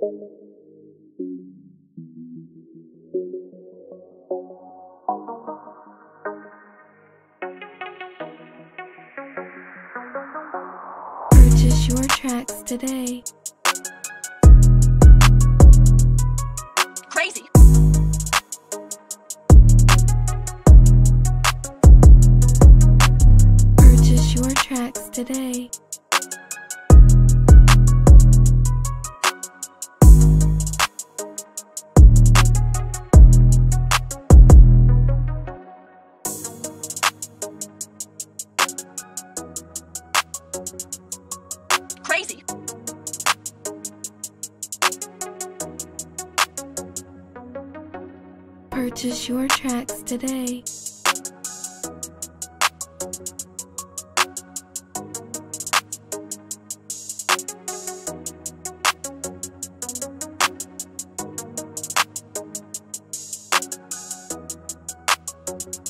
Purchase your tracks today. Crazi. Purchase your tracks today. Crazi. Purchase your tracks today. Crazi.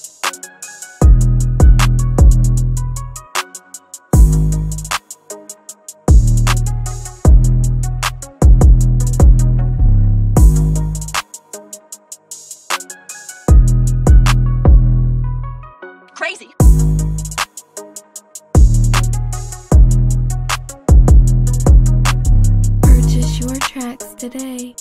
Crazi. Purchase your tracks today.